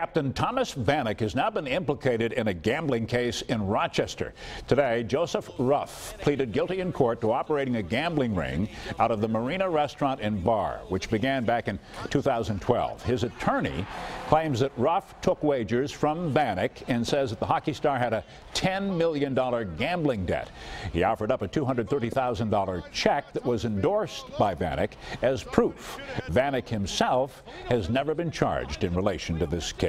Captain Thomas Vanek has now been implicated in a gambling case in Rochester. Today, Joseph Ruff pleaded guilty in court to operating a gambling ring out of the Marina Restaurant and Bar, which began back in 2012. His attorney claims that Ruff took wagers from Vanek and says that the hockey star had a $10 million gambling debt. He offered up a $230,000 check that was endorsed by Vanek as proof. Vanek himself has never been charged in relation to this case.